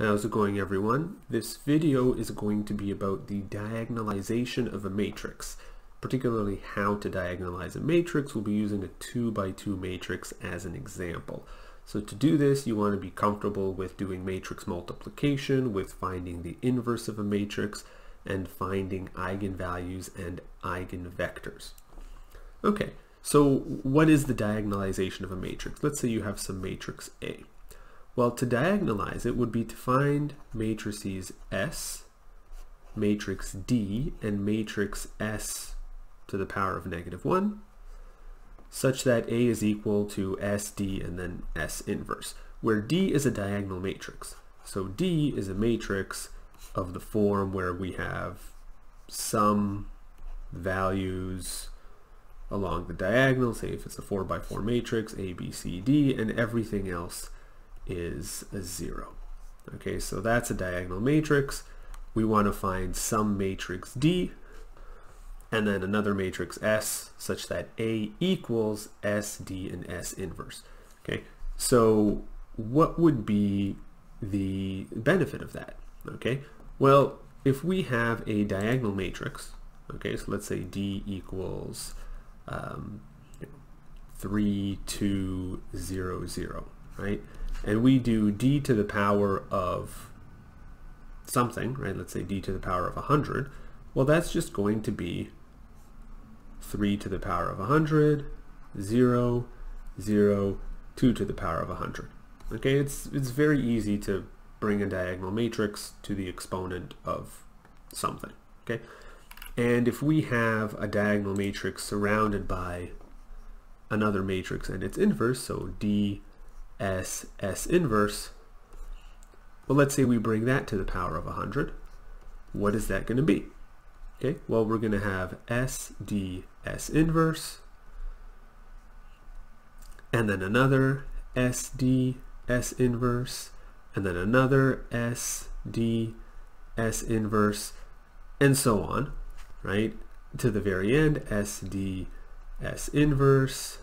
How's it going everyone? This video is going to be about the diagonalization of a matrix. Particularly how to diagonalize a matrix. We'll be using a 2 by 2 matrix as an example. So to do this you want to be comfortable with doing matrix multiplication, with finding the inverse of a matrix, and finding eigenvalues and eigenvectors. Okay, so what is the diagonalization of a matrix? Let's say you have some matrix A. Well, to diagonalize it would be to find matrices S, matrix D, and matrix S to the power of negative 1, such that A is equal to SD and then S inverse, where D is a diagonal matrix. So D is a matrix of the form where we have some values along the diagonal, say if it's a 4 by 4 matrix, A, B, C, D, and everything else is a 0. Okay, so that's a diagonal matrix. We want to find some matrix D and then another matrix S such that A equals S, D, and S inverse. Okay, so what would be the benefit of that? Okay, well, if we have a diagonal matrix, okay, so let's say D equals um, 3, 2, 0, 0, right? And we do d to the power of something, right? Let's say d to the power of 100. Well, that's just going to be 3 to the power of 100, 0, 0, 2 to the power of 100. Okay, it's, it's very easy to bring a diagonal matrix to the exponent of something, okay? And if we have a diagonal matrix surrounded by another matrix and its inverse, so d S, S inverse. Well, let's say we bring that to the power of 100. What is that going to be? Okay, well, we're going to have S, D, S inverse, and then another S, D, S inverse, and then another S, D, S inverse, and so on, right? To the very end, S, D, S inverse,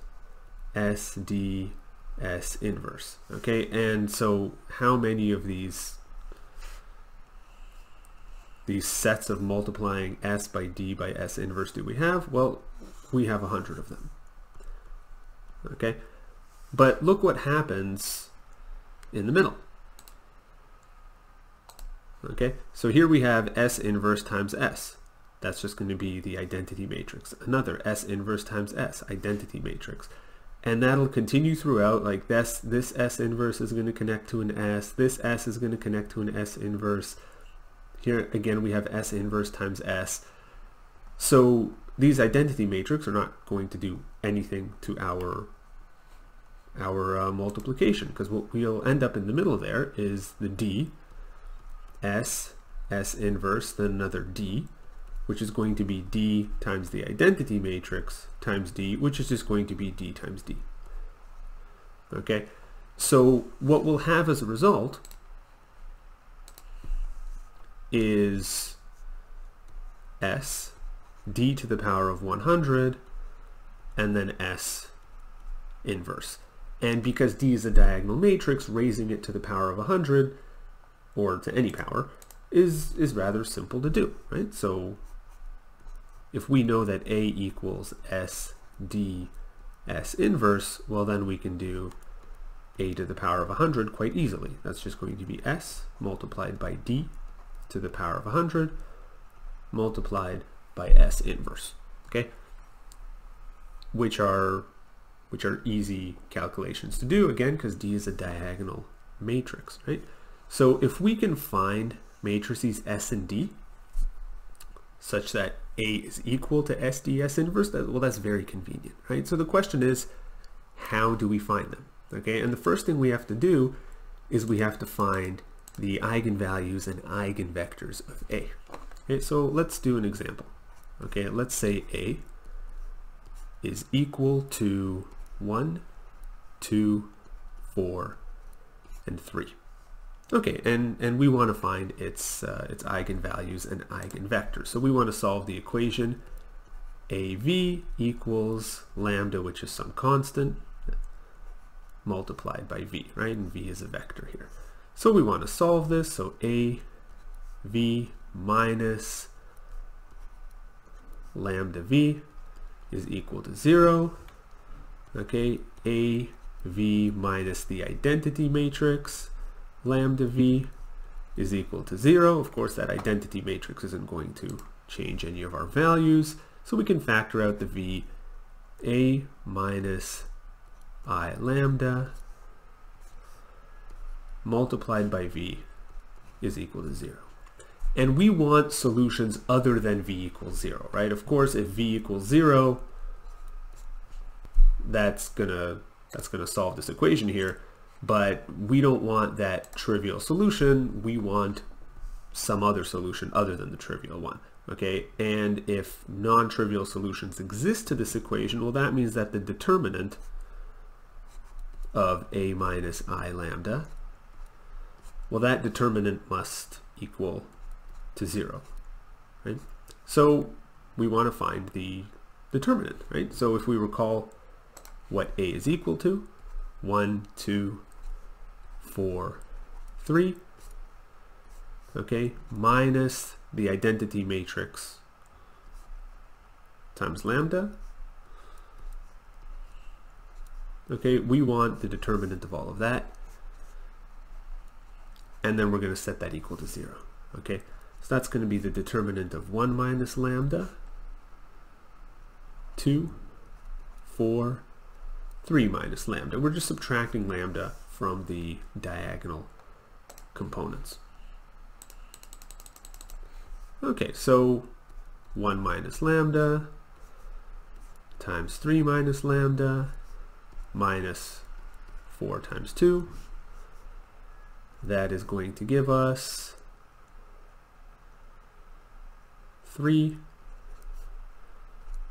S, D, S inverse. Okay, and so how many of these these sets of multiplying S by D by S inverse do we have? Well, we have a hundred of them. Okay, but look what happens in the middle. Okay, so here we have S inverse times S. That's just going to be the identity matrix. Another S inverse times S, identity matrix and that'll continue throughout like this this S inverse is going to connect to an S this S is going to connect to an S inverse. Here again we have S inverse times S. So these identity matrix are not going to do anything to our our uh, multiplication because what we'll end up in the middle there is the D. S S inverse then another D which is going to be D times the identity matrix times D, which is just going to be D times D. Okay, so what we'll have as a result is S D to the power of 100 and then S inverse. And because D is a diagonal matrix, raising it to the power of 100 or to any power is, is rather simple to do, right? So if we know that A equals S D S inverse, well then we can do a to the power of 100 quite easily. That's just going to be S multiplied by D to the power of 100 multiplied by S inverse, okay? Which are, which are easy calculations to do, again, because D is a diagonal matrix, right? So if we can find matrices S and D such that A is equal to SDS inverse, that, well, that's very convenient, right? So the question is, how do we find them? Okay, and the first thing we have to do is we have to find the eigenvalues and eigenvectors of A. Okay, so let's do an example. Okay, let's say A is equal to 1, 2, 4, and 3. Okay, and, and we want to find its, uh, its eigenvalues and eigenvectors. So we want to solve the equation AV equals lambda, which is some constant, multiplied by V, right? And V is a vector here. So we want to solve this. So a v minus lambda v is equal to 0. Okay, a v minus the identity matrix lambda v is equal to 0. Of course, that identity matrix isn't going to change any of our values. So we can factor out the v a minus i lambda multiplied by v is equal to 0. And we want solutions other than v equals 0, right? Of course, if v equals 0, that's gonna that's gonna solve this equation here. But we don't want that trivial solution. We want some other solution other than the trivial one. Okay, and if non-trivial solutions exist to this equation, well, that means that the determinant of a minus i lambda, well, that determinant must equal to zero, right? So we want to find the determinant, right? So if we recall what a is equal to, one, two, four, three, okay, minus the identity matrix times lambda. Okay, we want the determinant of all of that. And then we're going to set that equal to 0. Okay, so that's going to be the determinant of 1 minus lambda, 2, 4, 3 minus lambda. We're just subtracting lambda from the diagonal components. Okay, so 1 minus lambda times 3 minus lambda minus 4 times 2. That is going to give us 3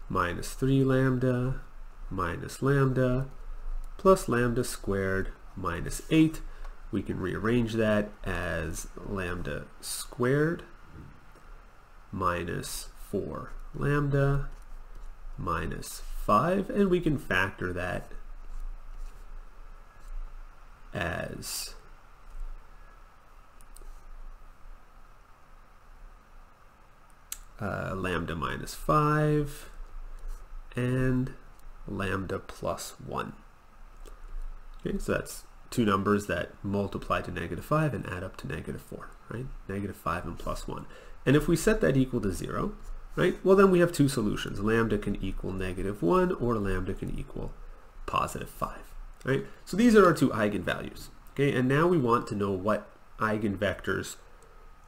minus 3 lambda minus lambda plus lambda squared minus 8. We can rearrange that as lambda squared minus 4 lambda minus 5 and we can factor that as uh, lambda minus 5 and lambda plus 1. Okay, so that's two numbers that multiply to negative 5 and add up to negative 4, right? Negative 5 and plus 1. And if we set that equal to 0, right, well then we have two solutions. Lambda can equal negative 1 or lambda can equal positive 5, right? So these are our two eigenvalues, okay? And now we want to know what eigenvectors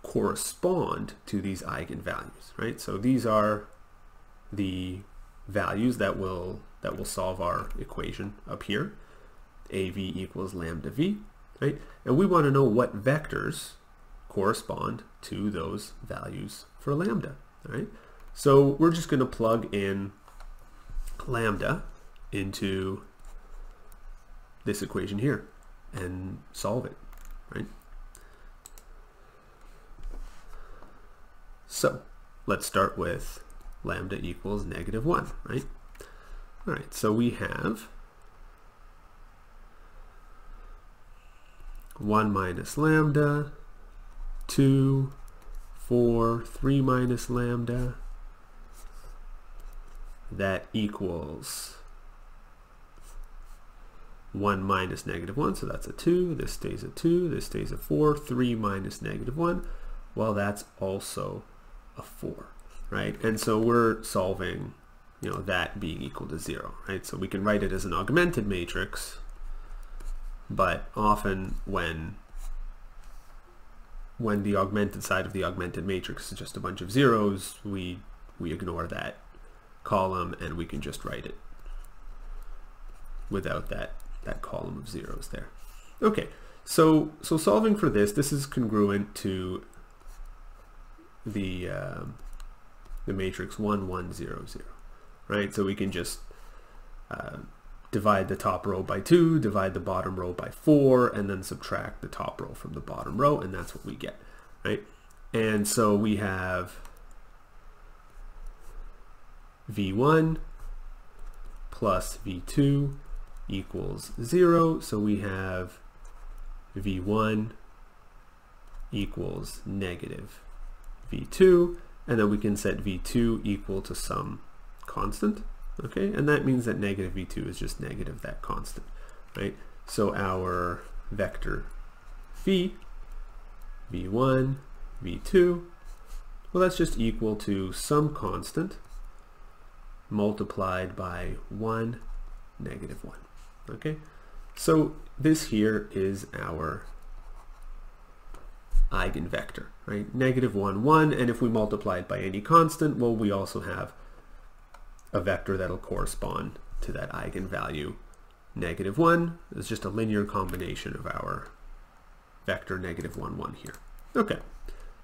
correspond to these eigenvalues, right? So these are the values that will that will solve our equation up here. AV equals lambda V, right? And we want to know what vectors correspond to those values for lambda, right? So we're just going to plug in lambda into this equation here and solve it, right? So let's start with lambda equals negative 1, right? All right, so we have 1 minus lambda 2, 4, 3 minus lambda. That equals 1 minus negative 1, so that's a 2. This stays a 2. This stays a 4. 3 minus negative 1, well, that's also a 4, right? And so we're solving, you know, that being equal to 0, right? So we can write it as an augmented matrix, but often when when the augmented side of the augmented matrix is just a bunch of zeros, we, we ignore that column and we can just write it without that, that column of zeros there. Okay, so, so solving for this, this is congruent to the, uh, the matrix 1, 1, 0, 0, right? So we can just uh, divide the top row by 2, divide the bottom row by 4, and then subtract the top row from the bottom row, and that's what we get, right? And so we have v1 plus v2 equals 0, so we have v1 equals negative v2, and then we can set v2 equal to some constant, okay? And that means that negative v2 is just negative that constant, right? So our vector v, v1, v2, well that's just equal to some constant multiplied by 1, negative 1, okay? So this here is our eigenvector, right? Negative 1, 1, and if we multiply it by any constant, well, we also have a vector that'll correspond to that eigenvalue. Negative 1 is just a linear combination of our vector negative 1, 1 here. Okay,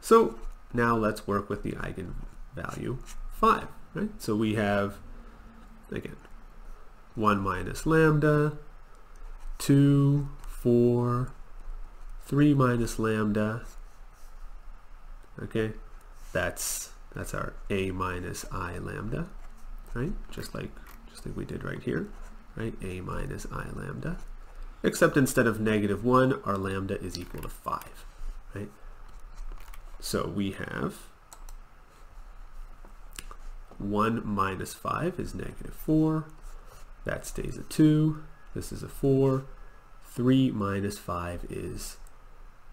so now let's work with the eigenvalue 5, right? So we have, again, 1 minus lambda, 2, 4, 3 minus lambda, okay? That's, that's our a minus i lambda, right? Just like, just like we did right here, right? a minus i lambda. Except instead of negative 1, our lambda is equal to 5, right? So we have 1 minus 5 is negative 4. That stays a 2. This is a 4. 3 minus 5 is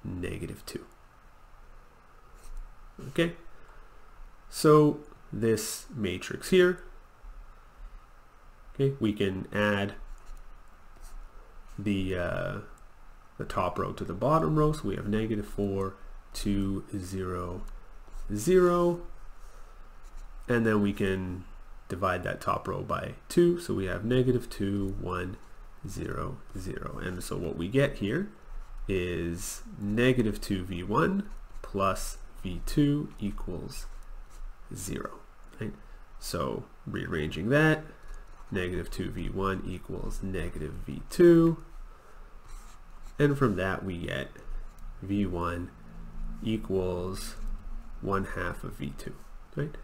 negative 2. Okay, so this matrix here, okay, we can add the, uh, the top row to the bottom row, so we have negative 4, 2, 0, 0, and then we can divide that top row by 2, so we have negative 2, 1, 0, 0. And so what we get here is negative 2v1 plus v2 equals 0. Right? So rearranging that, negative 2v1 equals negative v2. And from that we get v1 equals 1 half of v2. Right?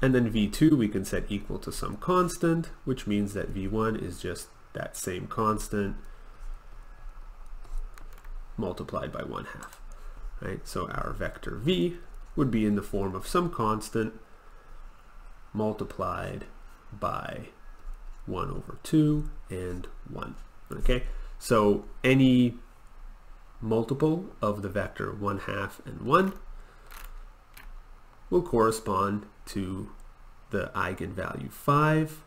And then v2 we can set equal to some constant, which means that v1 is just that same constant multiplied by 1 half. Right? So our vector v would be in the form of some constant multiplied by 1 over 2 and 1. Okay, so any multiple of the vector 1 half and 1 will correspond to the eigenvalue 5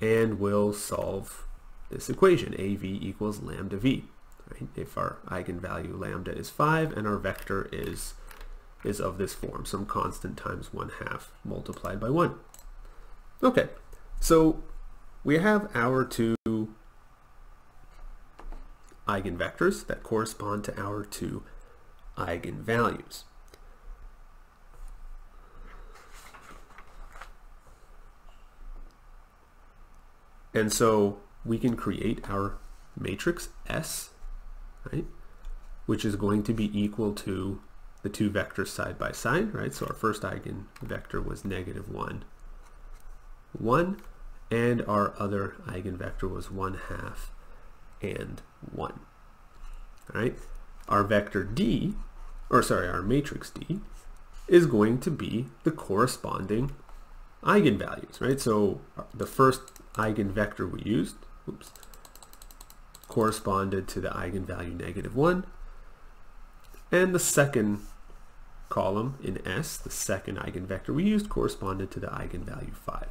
and will solve this equation, AV equals lambda V. Right? If our eigenvalue lambda is 5 and our vector is, is of this form, some constant times 1 half multiplied by 1. Okay, so we have our two eigenvectors that correspond to our two eigenvalues. And so we can create our matrix S, right, which is going to be equal to the two vectors side by side, right? So our first eigenvector was negative 1, 1, and our other eigenvector was 1 half and 1. All right? Our vector D, or sorry, our matrix D, is going to be the corresponding eigenvalues, right? So the first eigenvector we used, oops, corresponded to the eigenvalue negative 1. And the second column in S, the second eigenvector we used, corresponded to the eigenvalue 5.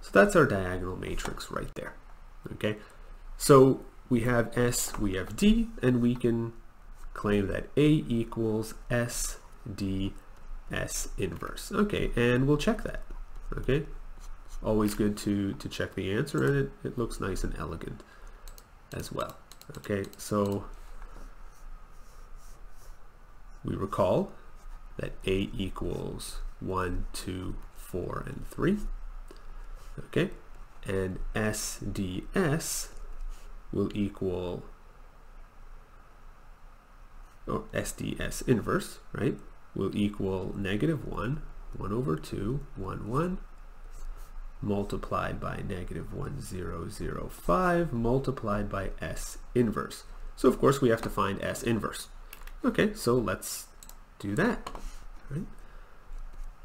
So that's our diagonal matrix right there. Okay, so we have S, we have D, and we can claim that A equals S, D, S inverse. Okay, and we'll check that. Okay, always good to, to check the answer and it, it looks nice and elegant as well. Okay, so we recall that A equals 1, 2, 4, and 3. Okay, and SDS will equal oh, or SDS inverse, right, will equal negative 1, 1 over 2, 1, 1, multiplied by negative 1005 multiplied by S inverse. So of course we have to find S inverse. Okay, so let's do that. Right?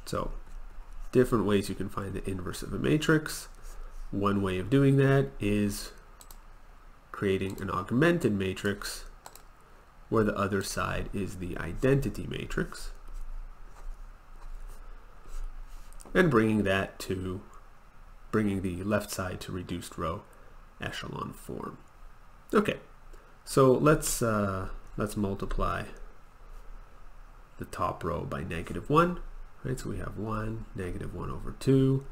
So different ways you can find the inverse of a matrix. One way of doing that is creating an augmented matrix where the other side is the identity matrix and bringing that to bringing the left side to reduced row echelon form. Okay, so let's uh, let's multiply the top row by negative 1. Right, so we have 1, negative 1 over 2,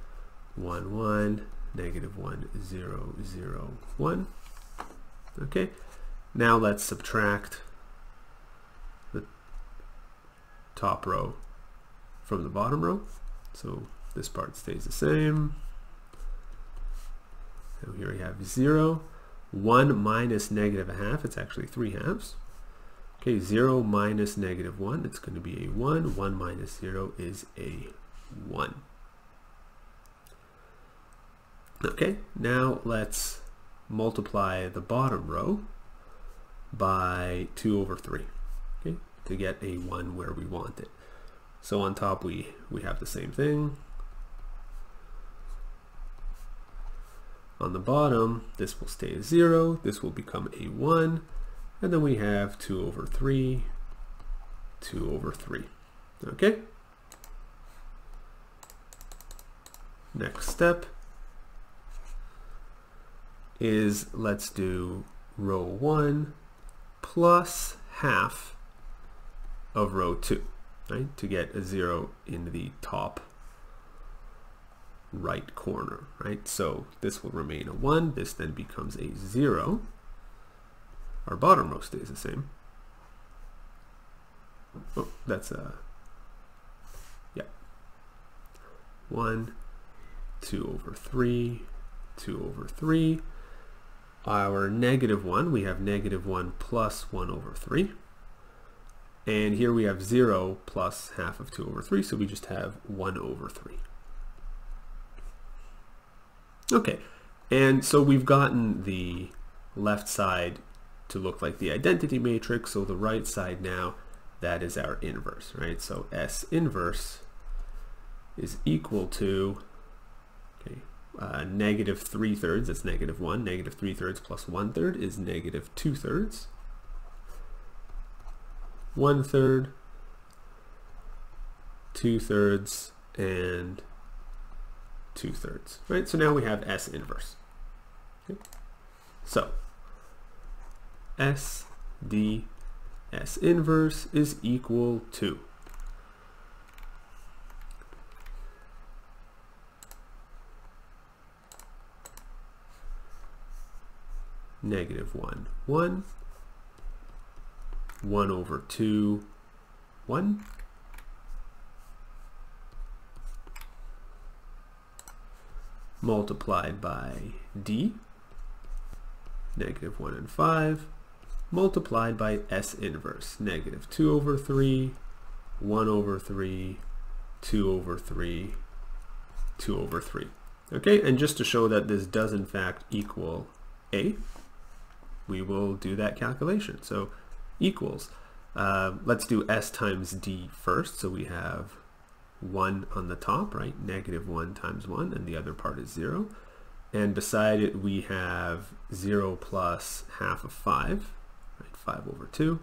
1, 1, negative 1, 0, 0, 1. Okay, now let's subtract the top row from the bottom row. So this part stays the same. So here we have 0. 1 minus negative a half, it's actually 3 halves. Okay, 0 minus negative 1, it's going to be a 1. 1 minus 0 is a 1. Okay, now let's multiply the bottom row by 2 over 3 okay, to get a 1 where we want it. So on top we, we have the same thing. On the bottom, this will stay a 0, this will become a 1, and then we have 2 over 3, 2 over 3. Okay? Next step is let's do row 1 plus half of row 2 right, to get a zero in the top right corner, right? So this will remain a 1, this then becomes a 0. Our bottom row stays the same. Oh, that's a, yeah. 1, 2 over 3, 2 over 3. Our negative 1, we have negative 1 plus 1 over 3. And here we have 0 plus half of 2 over 3, so we just have 1 over 3. Okay, and so we've gotten the left side to look like the identity matrix, so the right side now, that is our inverse, right? So S inverse is equal to okay, uh, negative 3 thirds, that's negative 1, negative 3 thirds plus 1 third is negative 2 thirds one third, two thirds, and two thirds, right? So now we have S inverse. Okay. So S D S inverse is equal to. Negative 1, 1, 1 over 2, 1. multiplied by d, negative 1 and 5, multiplied by s inverse, negative 2 over 3, 1 over 3, 2 over 3, 2 over 3. Okay, and just to show that this does in fact equal a, we will do that calculation. So equals. Uh, let's do s times d first. So we have 1 on the top, right? Negative 1 times 1, and the other part is 0. And beside it, we have 0 plus half of 5, right? 5 over 2.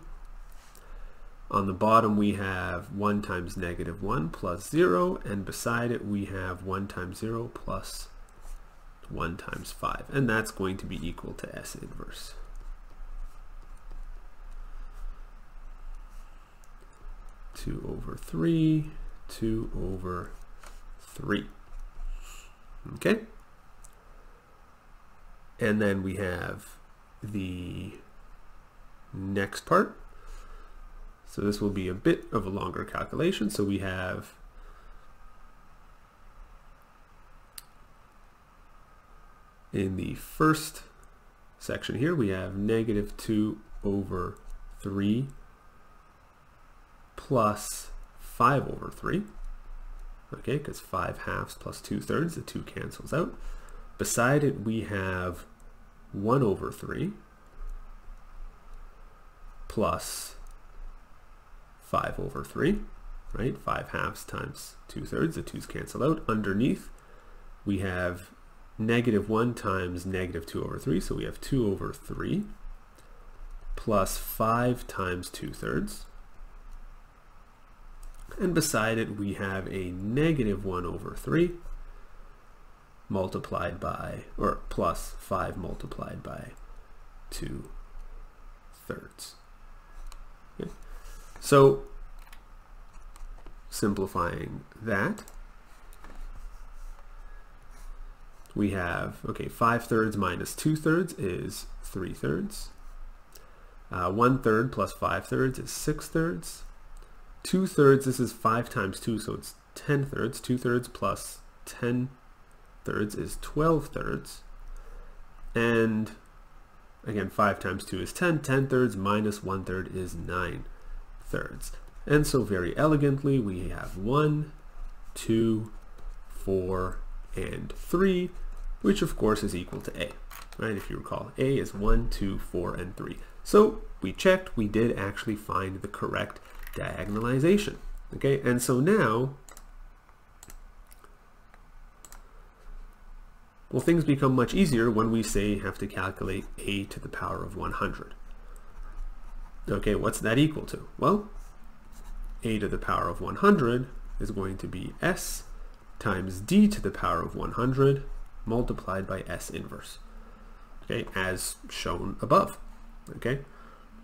On the bottom, we have 1 times negative 1 plus 0, and beside it, we have 1 times 0 plus 1 times 5. And that's going to be equal to S inverse. 2 over 3, 2 over 3. Okay? And then we have the next part. So this will be a bit of a longer calculation. So we have in the first section here, we have negative 2 over 3 plus 5 over 3. Okay, because 5 halves plus 2 thirds, the 2 cancels out. Beside it, we have 1 over 3 plus 5 over 3, right? 5 halves times 2 thirds, the 2's cancel out. Underneath, we have negative 1 times negative 2 over 3, so we have 2 over 3, plus 5 times 2 thirds. And beside it, we have a negative 1 over 3 multiplied by, or plus 5 multiplied by 2 thirds. So simplifying that, we have, okay, 5 thirds minus 2 thirds is 3 thirds. Uh, 1 third plus 5 thirds is 6 thirds. 2 thirds, this is 5 times 2, so it's 10 thirds. 2 thirds plus 10 thirds is 12 thirds. And again, 5 times 2 is 10. 10 thirds minus 1 third is 9 thirds. And so very elegantly, we have 1, 2, 4, and 3, which of course is equal to A. Right? If you recall, A is 1, 2, 4, and 3. So we checked, we did actually find the correct diagonalization. Okay, and so now, well, things become much easier when we say have to calculate a to the power of 100. Okay, what's that equal to? Well, a to the power of 100 is going to be s times d to the power of 100 multiplied by s inverse, okay, as shown above, okay?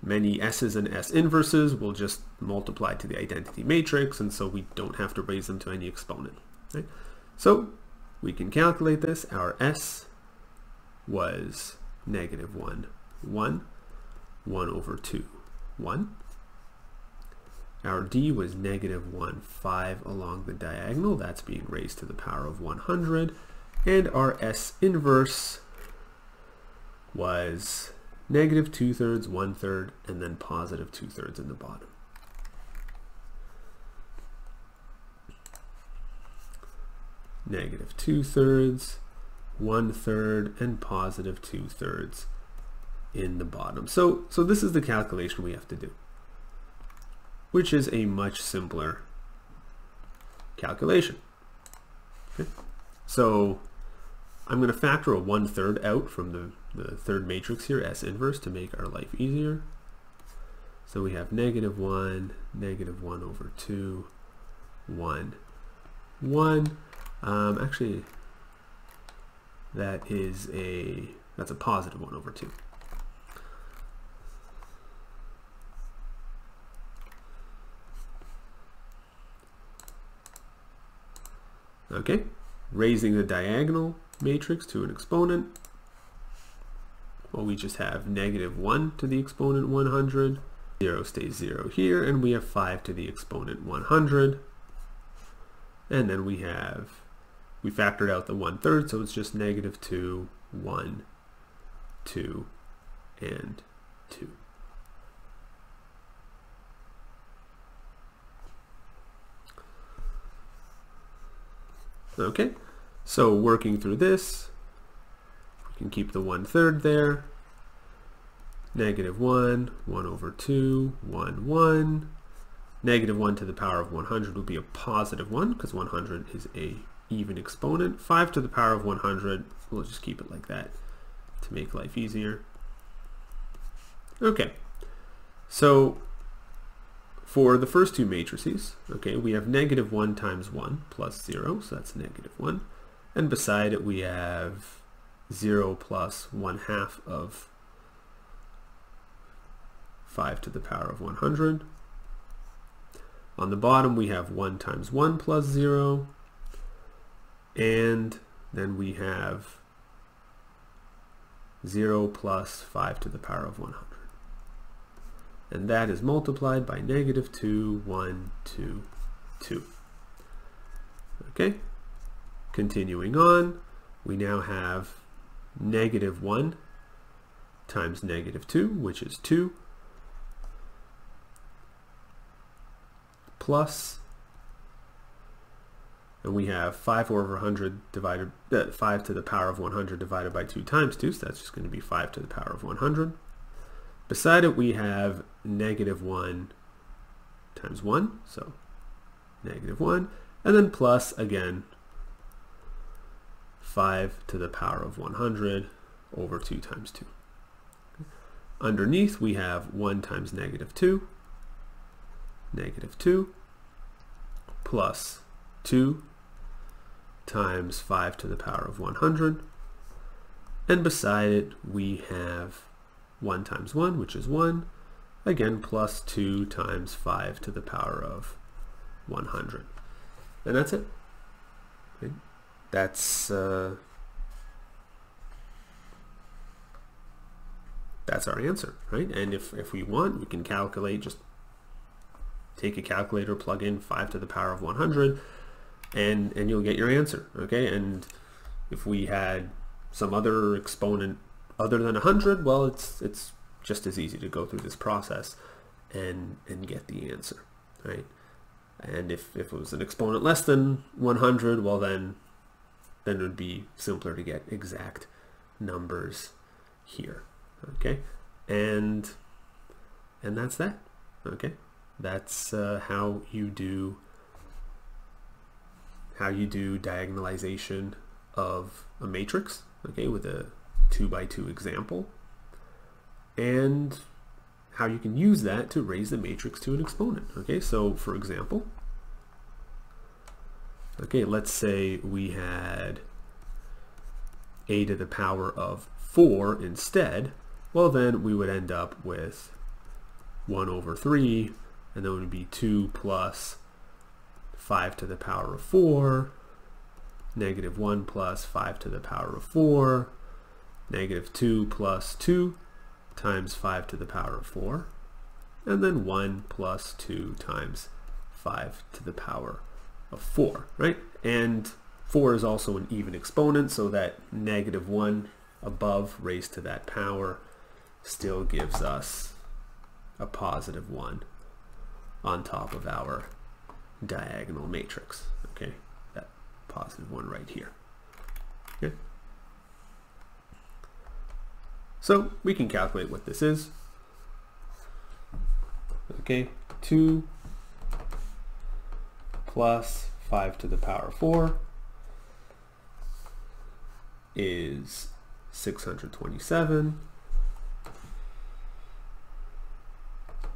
Many s's and s inverses will just multiply to the identity matrix, and so we don't have to raise them to any exponent. Okay? So we can calculate this. Our s was negative 1, 1, 1 over 2, 1. Our d was negative 1, 5 along the diagonal. That's being raised to the power of 100. And our s inverse was negative 2 thirds, 1 third, and then positive 2 thirds in the bottom. Negative 2 thirds, 1 third, and positive 2 thirds in the bottom. So, so this is the calculation we have to do, which is a much simpler calculation. Okay? So I'm going to factor a one third out from the, the third matrix here, S inverse, to make our life easier. So we have negative 1, negative 1 over 2, 1, 1. Um, actually, that is a, that's a positive 1 over 2. Okay, raising the diagonal, matrix to an exponent. Well, we just have negative 1 to the exponent 100. 0 stays 0 here, and we have 5 to the exponent 100. And then we have, we factored out the 1 third, so it's just negative 2, 1, 2, and 2. Okay. So working through this, we can keep the one third there. Negative 1, 1 over 2, 1, 1. Negative 1 to the power of 100 would be a positive 1 because 100 is a even exponent. 5 to the power of 100, we'll just keep it like that to make life easier. Okay, so for the first two matrices, okay, we have negative 1 times 1 plus 0, so that's negative 1. And beside it we have 0 plus 1 half of 5 to the power of 100. On the bottom we have 1 times 1 plus 0. And then we have 0 plus 5 to the power of 100. And that is multiplied by negative 2, 1, 2, 2. Okay? Continuing on, we now have negative 1 times negative 2, which is 2, plus, and we have 5 over 100 divided, uh, 5 to the power of 100 divided by 2 times 2, so that's just going to be 5 to the power of 100. Beside it, we have negative 1 times 1, so negative 1, and then plus, again, 5 to the power of 100 over 2 times 2. Underneath, we have 1 times negative 2, negative 2, plus 2 times 5 to the power of 100. And beside it, we have 1 times 1, which is 1. Again, plus 2 times 5 to the power of 100. And that's it. Okay. That's, uh, that's our answer, right? And if, if we want, we can calculate, just take a calculator, plug in 5 to the power of 100, and, and you'll get your answer, okay? And if we had some other exponent other than 100, well, it's, it's just as easy to go through this process and, and get the answer, right? And if, if it was an exponent less than 100, well then, then it would be simpler to get exact numbers here, okay? And, and that's that, okay? That's uh, how you do how you do diagonalization of a matrix, okay, with a two by two example, and how you can use that to raise the matrix to an exponent. Okay, so for example, okay, let's say we had a to the power of 4 instead, well then we would end up with 1 over 3 and then it would be 2 plus 5 to the power of 4, negative 1 plus 5 to the power of 4, negative 2 plus 2 times 5 to the power of 4, and then 1 plus 2 times 5 to the power of 4, right? And 4 is also an even exponent, so that negative 1 above raised to that power still gives us a positive 1 on top of our diagonal matrix. Okay, that positive one right here. Okay. So we can calculate what this is. Okay, 2 plus 5 to the power 4 is 627.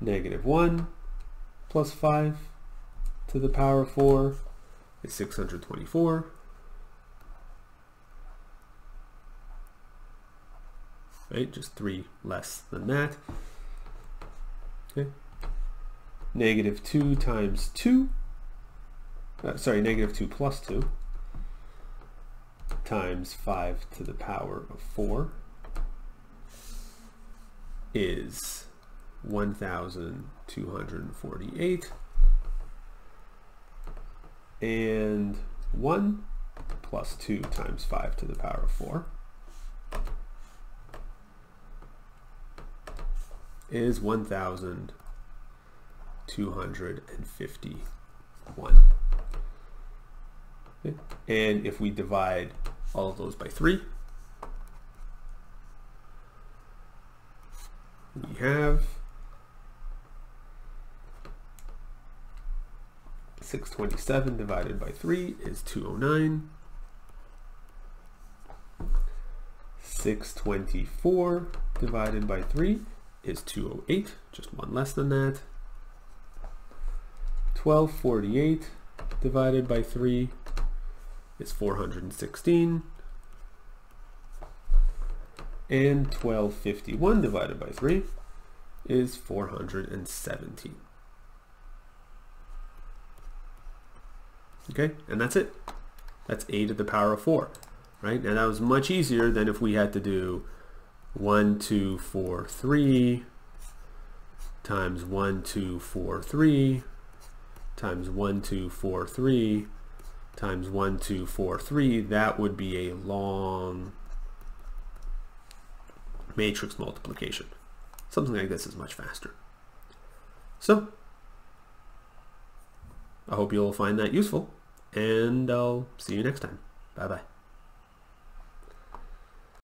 Negative 1 plus 5 to the power of 4 is 624. Right, just 3 less than that. Okay. Negative 2 times 2, uh, sorry, negative 2 plus 2 times 5 to the power of 4 is 1,248 and 1 plus 2 times 5 to the power of 4 is 1,251. Okay. And if we divide all of those by 3, we have 627 divided by 3 is 209. 624 divided by 3 is 208, just one less than that. 1248 divided by 3 is 416. And 1251 divided by 3 is 417. Okay, and that's it. That's a to the power of 4, right? And that was much easier than if we had to do 1, 2, 4, 3 times 1, 2, 4, 3 times 1, 2, 4, 3 times 1, 2, 4, 3. That would be a long matrix multiplication. Something like this is much faster. So, I hope you'll find that useful and I'll see you next time. Bye bye.